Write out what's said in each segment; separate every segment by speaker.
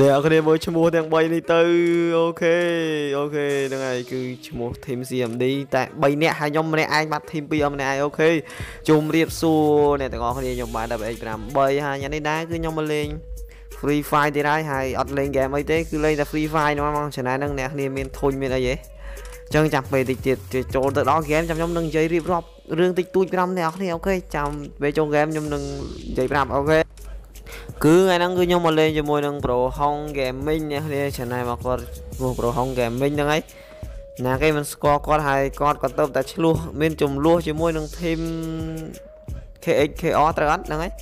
Speaker 1: អ្នកគ្នាមើលឈ្មោះទាំង3នេះទៅ okay okay ហ្នឹងហើយគឺឈ្មោះ team CMD តែ3នាក់ហើយខ្ញុំម្នាក់ឯងបាត់ team 2ម្នាក់ឯង okay ជម្រាបសួរអ្នកទាំងអស់គ្នាខ្ញុំបាន WX8 ហើយញ៉ាំនេះដែរគឺខ្ញុំមកលេង Free Fire ទៀតហើយហើយអត់លេងហ្គេមអីទេគឺលេងតែ Free Fire ហ្មងច្នៃហ្នឹងអ្នកគ្នាមានធុញមានអីហ៎ចឹងចាំពេលតិចទៀតចូលទៅដល់ហ្គេមចាំខ្ញុំនឹងនិយាយរៀបរាប់រឿងតិចតួច5អ្នកគ្នា okay ចាំពេលចូលហ្គេមខ្ញុំនឹងនិយាយប្រាប់អូខេ គឺថ្ងៃហ្នឹងគឺខ្ញុំមកលេងជាមួយនឹង Pro Hong Gaming អ្នកគ្នា channel មកគាត់ឈ្មោះ Pro Hong Gaming ហ្នឹងហើយណាគេមិនស្គាល់គាត់ហើយគាត់ក៏ទៅតែឆ្លោះមានចំនួនជាមួយនឹង team KXKR ត្រូវអត់ហ្នឹងហើយ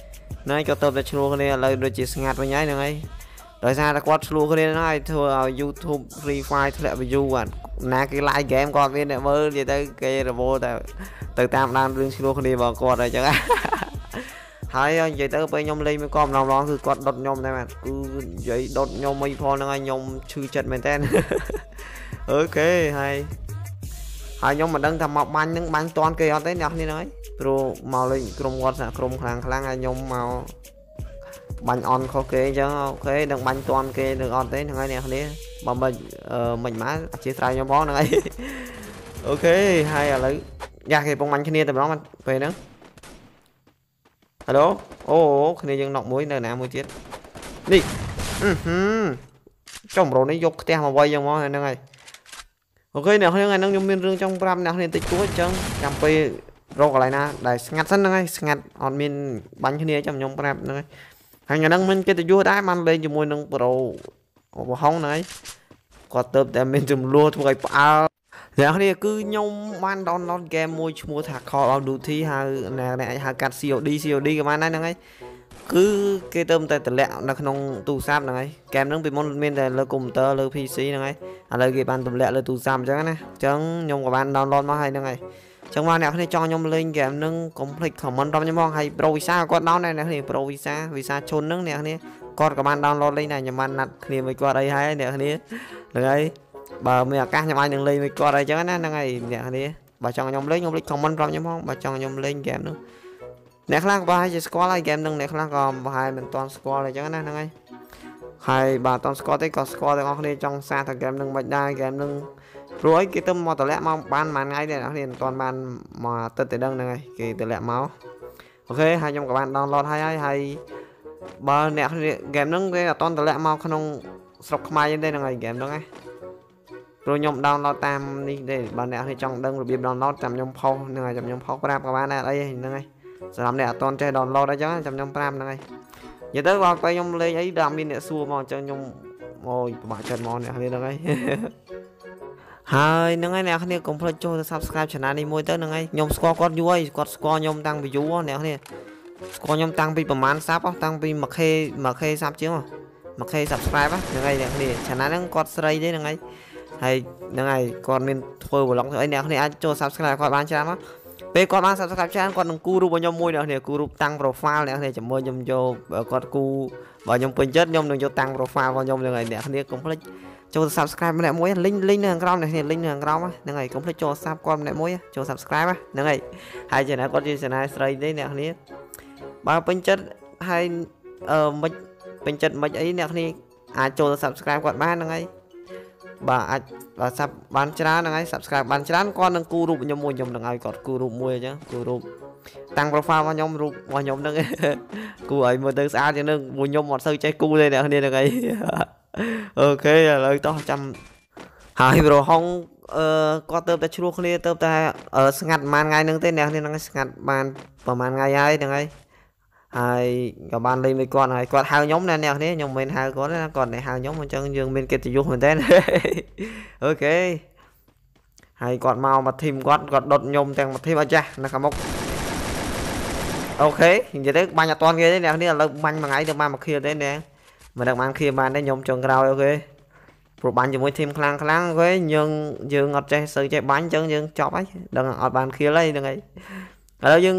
Speaker 1: ហ្នឹងហើយក៏ទៅតែឆ្លោះគ្នាឥឡូវដូចជាស្ងាត់វិញហើយហ្នឹងហើយដោយសារតែគាត់ឆ្លោះគ្នាហ្នឹងហើយធ្វើឲ្យ YouTube Free Fire ធ្លាក់ view បាទណាគេ live game គាត់មានអ្នកមើលនិយាយទៅគេរវល់តែទៅតាមដានរឿងឆ្លោះគ្នារបស់គាត់អញ្ចឹង ហើយនិយាយទៅពេលខ្ញុំលេងមួយគាត់ម្ដងម្ដងគឺគាត់ដុតខ្ញុំដែរបាទគឺនិយាយដុតខ្ញុំអីផងហ្នឹងហើយខ្ញុំឈឺចិត្តមែនតើអូខេហើយហើយខ្ញុំមិនដឹងថាមកបាញ់នឹងបាញ់តាន់គេអត់ទេអ្នកនេះហ្នឹងហើយព្រោះមកលេងក្រុមគាត់ក្រុមខ្លាំងខ្លាំងហើយខ្ញុំមកបាញ់អន់ខុសគេអញ្ចឹងអូខេនឹងបាញ់តាន់គេនឹងអត់ទេហ្នឹងហើយអ្នកគ្នាបើមិនមិនមកអធិស្ឋានខ្ញុំផងហ្នឹងហើយអូខេហើយឥឡូវយ៉ាគេពងបាញ់គ្នាតែម្ដងពេលហ្នឹង ហៅឡូអូគ្នាយើងណក់មួយនៅណាមួយទៀតនេះអឺហឺចំរោនេះយកផ្ទះមកវាយយ៉ាងមកហ្នឹងហើយអូខេអ្នកខ្ញុំថ្ងៃហ្នឹងខ្ញុំមានរឿងចង់ប្រាប់អ្នកគ្នាតិចតួចអញ្ចឹងចាំពេលរកកន្លែងណាដែលស្ងាត់សិនហ្នឹងហើយស្ងាត់អត់មានបាញ់គ្នាចាំខ្ញុំប្រាប់ហ្នឹងហើយហើយថ្ងៃហ្នឹងមិនកិត្តិយសដែរបានលេងជាមួយនឹងប្រូបហុងហ្នឹងហើយគាត់ទៅតែមានចំនួនធ្វើឲ្យផ្អើល អ្នកគ្នាគឺខ្ញុំបាន download game មួយឈ្មោះថា Call of Duty ហៅអ្នកអាចហៅកាត់ COD COD ក៏បានដែរហ្នឹងហើយគឺគេទៅតែតម្លាក់នៅក្នុងទូរស័ព្ទហ្នឹងហើយហ្គេមហ្នឹងពីមុនមានតែលើកុំព្យូទ័រលើ PC ហ្នឹងហើយឥឡូវគេបានតម្លាក់លើទូរស័ព្ទអញ្ចឹងណាអញ្ចឹងខ្ញុំក៏បាន download មកហើយហ្នឹងហើយអញ្ចឹងមកអ្នកគ្នាចង់ខ្ញុំលេងហ្គេមហ្នឹង complete comment របស់ខ្ញុំមកហើយ Pro Visa គាត់ down ដែរអ្នកគ្នា Pro Visa Visa ជន់ហ្នឹងអ្នកគ្នាគាត់ក៏បាន download លេងដែរខ្ញុំបានណាត់គ្នាមួយគាត់អីហើយអ្នកគ្នាហ្នឹងហើយ បើមានឱកាសខ្ញុំអាចនឹងលេងមួយគាត់អីចឹងណាហ្នឹងហើយអ្នកគ្នាបើចង់ខ្ញុំលេងខ្ញុំលេង comment ប្រាប់ខ្ញុំផងបើចង់ខ្ញុំលេងហ្គេមហ្នឹងអ្នកខ្លះក៏ប្រហែលជាស្គាល់ហើយហ្គេមហ្នឹងអ្នកខ្លះក៏ប្រហែលមិនទាន់ស្គាល់អីចឹងណាហ្នឹងហើយហើយបើអត់ទាន់ស្គាល់ទេក៏ស្គាល់ទាំងអស់គ្នាចង់សាថាហ្គេមហ្នឹងមិនដែរហ្គេមហ្នឹងព្រោះអីគេទៅមកតម្លាក់មកបានមួយថ្ងៃទេអ្នកគ្នាមិនទាន់បានមកទឹកទៅដឹងហ្នឹងហើយគេតម្លាក់មកអូខេហើយខ្ញុំក៏បាន download ហើយហើយហើយបើអ្នកហ្គេមហ្នឹងគេអត់ទាន់តម្លាក់មកក្នុងស្រុកខ្មែរទេហ្នឹងហើយហ្គេមហ្នឹងណា ព្រោះខ្ញុំ download តាមនេះទេបើអ្នកនេះចង់ដឹងរបៀប download ចាំខ្ញុំផុសហ្នឹងហើយចាំខ្ញុំផុសប្រាប់ក៏បានដែរអីហ្នឹងហើយសម្រាប់អ្នកអត់តន់ចេះ download អីចឹងចាំខ្ញុំប្រាប់ហ្នឹងហើយនិយាយទៅបើពេលខ្ញុំលេងអីដល់មានអ្នកសួរមកអញ្ចឹងខ្ញុំអូយពិបាកចិត្តមកអ្នកនេះហ្នឹងហើយហើយហ្នឹងហើយអ្នកគ្នាកុំភ្លេចចូលទៅ subscribe channel នេះមួយទៅហ្នឹងហើយខ្ញុំស្គាល់គាត់យូរហើយគាត់ស្គាល់ខ្ញុំតាំងពីយូរអ្នកគ្នាស្គាល់ខ្ញុំតាំងពីប្រហែលសាប់តាំងពី 1k 1k សាប់ជាង 1k subscribe ហ្នឹងហើយអ្នកគ្នា channel ហ្នឹងគាត់ស្រីទេហ្នឹងហើយ ហើយហ្នឹងហើយគាត់មានធ្វើ vlog ធ្វើអីអ្នកគ្នាអាចចូល subscribe គាត់បានច្រើនមកពេលគាត់បាន subscribe ច្រើនគាត់នឹងគូរូបរបស់ខ្ញុំមួយអ្នកគ្នាគូរូបតាំង profile អ្នកគ្នាជាមួយខ្ញុំយកគាត់គូបើខ្ញុំពេញចិត្តខ្ញុំនឹងយកតាំង profile របស់ខ្ញុំហ្នឹងហើយអ្នកគ្នាកុំភ្លេចចូល subscribe ម្នាក់មួយ link link នៅខាងក្រោមនេះ link នៅខាងក្រោមហ្នឹងហើយកុំភ្លេចចូល sub គាត់ម្នាក់មួយចូល subscribe ហ្នឹងហើយហើយ channel គាត់ជា channel ស្រីទេអ្នកគ្នាបើពេញចិត្តហើយអឺមិនពេញចិត្តមិនអីអ្នកគ្នាអាចចូល subscribe គាត់បានហ្នឹងហើយ បាទអាចបើសាប់បានច្រើនហ្នឹងហើយ subscribe បានច្រើនគាត់នឹងគូរូបខ្ញុំមួយខ្ញុំនឹងឲ្យគាត់គូរូបមួយអញ្ចឹងគូរូបតាំង profile របស់ខ្ញុំរូបរបស់ខ្ញុំហ្នឹងគូឲ្យមើលទៅស្អាតជាងនឹងពួកខ្ញុំអត់សូវចេះគូទេអ្នកគ្នាហ្នឹងហើយអូខេឥឡូវតោះចាំហើយប្រហុងអឺគាត់ទៅតែឆ្លោះគ្នាទៅតែស្ងាត់ប្រហែលថ្ងៃហ្នឹងទេអ្នកនេះហ្នឹងស្ងាត់បានប្រហែលថ្ងៃហើយហ្នឹងហើយ ហើយក៏បានលេងមួយគាត់ហើយគាត់ហៅខ្ញុំណាអ្នកនេះខ្ញុំមិនហៅគាត់ណាគាត់តែហៅខ្ញុំអញ្ចឹងយើងមានកិត្តិយសមែនតើអូខេហើយគាត់មកមកធីមគាត់គាត់ដុតខ្ញុំទាំងមួយធីមអត់ចាស់នៅខាងមុខអូខេនិយាយទៅបាញ់អត់តាន់គេទេអ្នកនេះឥឡូវបាញ់មួយថ្ងៃទៅបានមកខៀលទេណាមិនដឹងបាន kill បានទេខ្ញុំចុងក្រោយ okay ព្រោះបាញ់ជាមួយ team ខ្លាំងខ្លាំង okay យើងយើងអត់ចេះសូវចេះបាញ់អញ្ចឹងយើងចប់ហើយដឹងអត់បាន kill ហើយហ្នឹងហើយឥឡូវយើង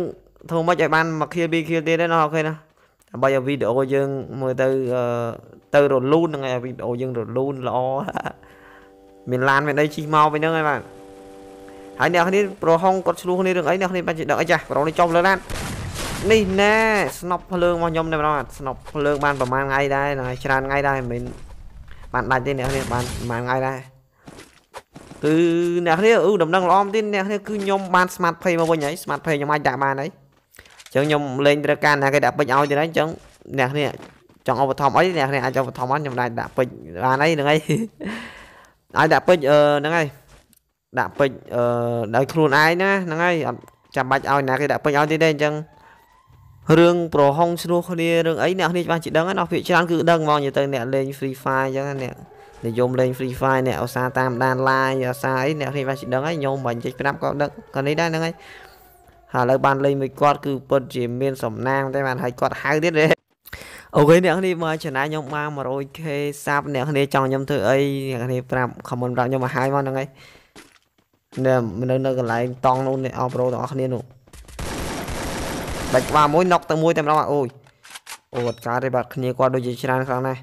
Speaker 1: ធ្វើមិនឲ្យបានមួយ kill ពីរ kill ទៀតទេណា okay ណាដើម្បីឲ្យវីដេអូយើងមើលទៅទៅរលូនហ្នឹងហើយវីដេអូយើងរលូនល្អមានឡានមានអីជិះមកវិញហ្នឹងហើយបាទហើយអ្នកគ្នា bro ហុងគាត់ឆ្លោះគ្នារឿងអីអ្នកគ្នាបាច់ដឹងអីចាស់ bro ហុងនេះចុះលើឡាននេះណែស្នប់ភ្លើងរបស់ខ្ញុំតែម្ដងស្នប់ភ្លើងបានប្រហែលថ្ងៃដែរហ្នឹងហើយច្រើនថ្ងៃដែរមិនបានដាច់ទេអ្នកនេះបានប្រហែលថ្ងៃដែរគឺអ្នកនេះអឺដំណឹងល្អមែនទេអ្នកនេះគឺខ្ញុំបាន smart pay មកវិញហើយ smart pay ខ្ញុំអាចដាក់បានហើយអញ្ចឹងខ្ញុំលេងត្រូវការណាគេដាក់ពេជ្រឲ្យទៀតហើយអញ្ចឹងអ្នកនេះចង់ឧបត្ថម្ភអីអ្នកនេះអាចឧបត្ថម្ភបានខ្ញុំអាចដាក់ពេជ្របានហើយហ្នឹងហើយអាចដាក់ពេជ្រអឺហ្នឹងហើយដាក់ពេជ្រអឺដោយខ្លួនឯងណាហ្នឹងហើយអត់ចាំបាច់ឲ្យណាគេដាក់ពេជ្រឲ្យទៀតទេអញ្ចឹងរឿងប្រហុងឆ្លោះគ្នារឿងអីអ្នកនេះច្បាស់ជាដឹងណាភាគច្រើនគឺដឹងហ្មងនិយាយទៅអ្នកលេង Free Fire អញ្ចឹងអ្នកនិយមលេង Free Fire អ្នកឧស្សាហ៍តាមដាន live ឧស្សាហ៍អីអ្នកនេះច្បាស់ជាដឹងហើយខ្ញុំមិនចេះប្រាប់ក៏ដឹងក៏នេះដែរហ្នឹងហើយ ហើយឥឡូវបានលេងមួយគាត់គឺពិតជាមានសំណាងតែបានឲ្យគាត់ហៅទៀតទេអូខេអ្នកនេះមកចំណាយខ្ញុំបាន 100k សាប់អ្នកនេះចង់ខ្ញុំធ្វើអីអ្នកនេះប្រាប់ comment ប្រាប់ខ្ញុំមកហើយមកហ្នឹងហើយនៅនៅនៅកន្លែងតង់នោះនេះអបប្រូទាំងអស់គ្នានោះបាច់ក្បាលមួយណុកទៅមួយតែម្ដងអូយអូអត់កើតទេបាទគ្នាគាត់ដូចជាច្រើនខ្លាំងណាស់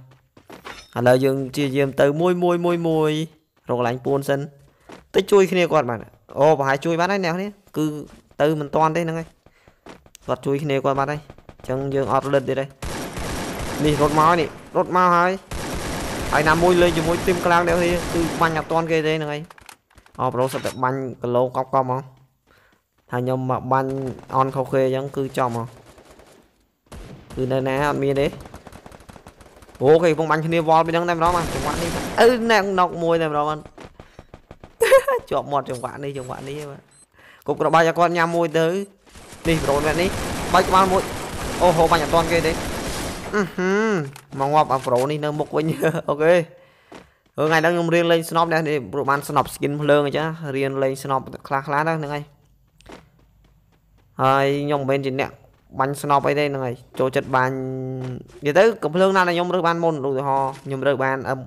Speaker 1: ឥឡូវយើងជាយាមទៅមួយមួយមួយមួយរកកន្លែងពួនសិនទៅជួយគ្នាគាត់បាទអូប្រហែលជួយបានហើយអ្នកនេះគឺ ទៅមិនតាន់ទេហ្នឹងហើយគាត់ជួយគ្នាគាត់បាត់ហើយអញ្ចឹងយើងអត់លិតទៀតទេនេះរត់មកនេះរត់មកហើយហើយណាមួយលេងជាមួយទីមខ្លាំងនេះគឺបាញ់អត់តាន់គេទេហ្នឹងហើយអប្រូសិតតែបាញ់គីឡូកប់កប់មកហើយខ្ញុំមកបាញ់អនខុសគេអញ្ចឹងគឺចំមកគឺនៅណាអត់មានទេអូគេកំពុងបាញ់គ្នាវល់ពីហ្នឹងតែម្ដងមកចង្វាក់នេះអឺណែណុកមួយតែម្ដងជាប់មាត់ចង្វាក់នេះចង្វាក់នេះបាទ គប់ក្របបាច់ឲ្យគាត់ញ៉ាំមួយទៅនេះប្រូននេះបាច់ក្បាលមួយអូហូបាញ់អត់តាន់គេទេអឺហឺមកងាប់អាប្រូនេះនៅមុខវិញអូខេថ្ងៃហ្នឹងខ្ញុំរៀនលេងស្នប់ដែរព្រោះបានស្នប់ skin ភ្លើងអញ្ចឹងរៀនលេងស្នប់ខ្លះខ្លះហ្នឹងហ្នឹងហើយហើយខ្ញុំមិនមែនជាអ្នកបាញ់ស្នប់អីទេហ្នឹងហើយចូលចិត្តបាញ់និយាយទៅកំភ្លើងណាដែលខ្ញុំរើសបានមុនឧទាហរណ៍ខ្ញុំរើសបានអឹម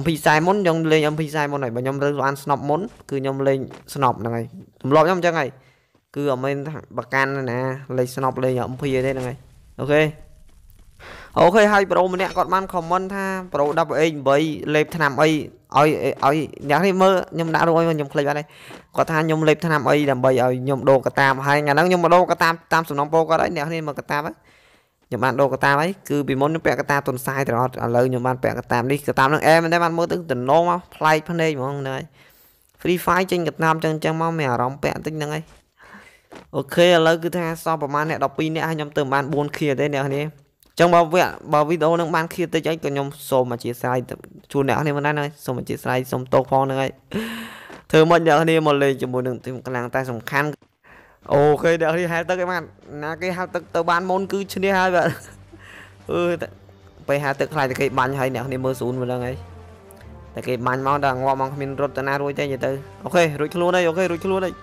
Speaker 1: MP40 មុនខ្ញុំលេង MP40 មុនហើយបើខ្ញុំរើសបានស្នប់មុនគឺខ្ញុំលេងស្នប់ហ្នឹងហើយទម្លាប់ខ្ញុំអញ្ចឹងហើយគឺអត់មែនប្រកាន់ណាលេងស្នប់លេង MP ទេហ្នឹងហើយអូខេអូខេហើយប្រូម្នាក់គាត់បានខមមិនថាប្រូ WA8 លេបថ្នាំអីឲ្យឲ្យអ្នកនេះមើលខ្ញុំដាក់រូបឲ្យខ្ញុំឃ្លេចបាត់ហើយគាត់ថាខ្ញុំលេបថ្នាំអីដើម្បីឲ្យខ្ញុំដូរកតាមហើយថ្ងៃហ្នឹងខ្ញុំមកដូរកតាមតាមសំណងពោគាត់ហើយអ្នកនេះមកកតាមហើយ ខ្ញុំបានដូរកតាមហើយគឺពីមុនខ្ញុំពាក់កតាទុនសាយតរត់ឥឡូវខ្ញុំបានពាក់កតាមនេះកតាមនឹងអែមែនទេបានមើលទៅតំណងមកប្លែកភ្នែកហ្មងហ្នឹងហើយ Free Fire ចេញកតាមចឹងចឹងមកមានអារម្មណ៍ពាក់តិចហ្នឹងហើយអូខេឥឡូវគឺថាសល់ប្រហែលអ្នក12អ្នកខ្ញុំទៅបាន4ខៀទេអ្នកនេះចឹងបើវាបើវីដេអូនឹងបានឃ្លាតិចអីក៏ខ្ញុំសូមអធិស្ឋានជូនអ្នកនេះមិនដែរហើយសូមអធិស្ឋានសូមទោសផងហ្នឹងហើយធ្វើមិនអ្នកនេះមកលេងជាមួយនឹងទីមកម្លាំងតែសំខាន់ អូខេអ្នកនេះហែលទឹកឯបានណាគេហែលទឹកទៅបានមុនគឺឈ្នះហើយបាទអឺពេលហែលទឹកខ្លាចតែគេបាញ់ហើយអ្នកនេះមើលស៊ូនមិនដឹងហើយតែគេបាញ់មកដល់ងាប់មកគ្មានរត់ទៅណារួចទេនិយាយទៅ okay រួចខ្លួនហើយ okay រួចខ្លួនហើយ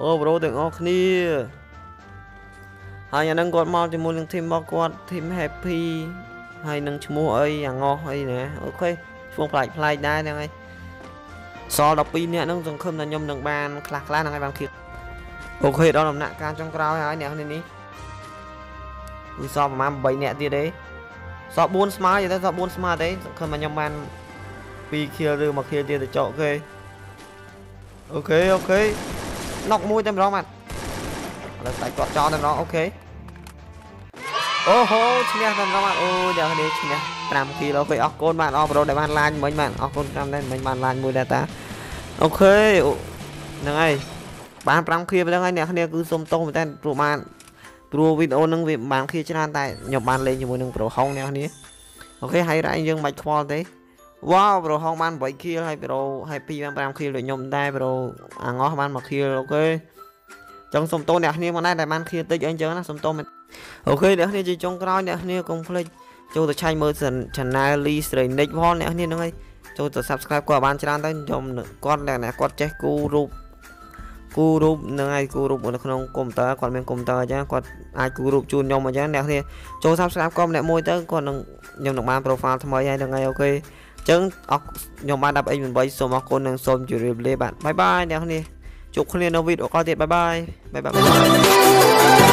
Speaker 1: អូ bro ទាំងអស់គ្នាហើយអានឹងគាត់មកជាមួយនឹងធីមរបស់គាត់ធីម Happy ហើយនឹងឈ្មោះអីអាងោះអីណា okay ឈ្មោះប្លែកប្លែកដែរហ្នឹងហើយសល់12នាក់ហ្នឹងសង្ឃឹមថាខ្ញុំនឹងបានខ្លះខ្លះហ្នឹងហើយបានគៀក អូខេដល់ដំណាក់កាលចុងក្រោយហើយអ្នកនេះនេះគឺសល់ប្រហែល8នាក់ទៀតទេសល់4ស្មើយទៅសល់4ស្មើទេសង្ឃឹមថាខ្ញុំបាន2 kill ឬ1 kill ទៀតទៅចោកគេ okay okay knock មួយតែម្ដងបាទឥឡូវតែគាត់ចោលតែម្ដង okay អូហូឈ្នះតែម្ដងអូអ្នកនេះឈ្នះ5 kill okay អរគុណបាទអរ bro ដែលបានឡាញមិញបាទអរគុណតាមដែរមិញបានឡាញមួយដែរតា okay ហ្នឹងហើយ បាន5 kill ហ្នឹងហើយអ្នកគ្នាគឺសុំទោសមែនតើព្រោះបានព្រោះវីដេអូហ្នឹងវាបាន kill ច្រើនតែខ្ញុំបានលេងជាមួយនឹង bro ហុងអ្នកគ្នា okay ហើយរ៉ៃយើងមិនខ្វល់ទេ wow bro ហុងបាន8 kill ហើយ bro ហើយ2បាន5 kill ដូចខ្ញុំដែរ bro អាងោះបាន1 kill okay ចង់សុំទោសអ្នកគ្នាមកដែរដែលបាន kill តិចអីចឹងណាសុំទោសមែន okay អ្នកគ្នាជាចុងក្រោយអ្នកគ្នាកុំភ្លេចចូលទៅឆែកមើល channel Lee ស្រី Nick ផងអ្នកគ្នាហ្នឹងហើយចូលទៅ subscribe គាត់បានច្រើនទៅខ្ញុំគាត់អ្នកគាត់ចេះគូរូប គូរូបនឹងឯងគូរូបនៅក្នុងកុំព្យូទ័រគាត់មានកុំព្យូទ័រអញ្ចឹងគាត់អាចគូរូបជូនខ្ញុំអញ្ចឹងអ្នកគ្នាចូល subscribe គាត់ម្នាក់មួយទៅគាត់នឹងខ្ញុំនឹងបាន profile ថ្មីហើយហ្នឹងហើយអូខេអញ្ចឹងអរខ្ញុំបាន 10x8 សូមអរគុណនិងសូមជម្រាបលាបាទ bye bye អ្នកគ្នាជួបគ្នានៅវីដេអូក្រោយទៀត bye bye bye bye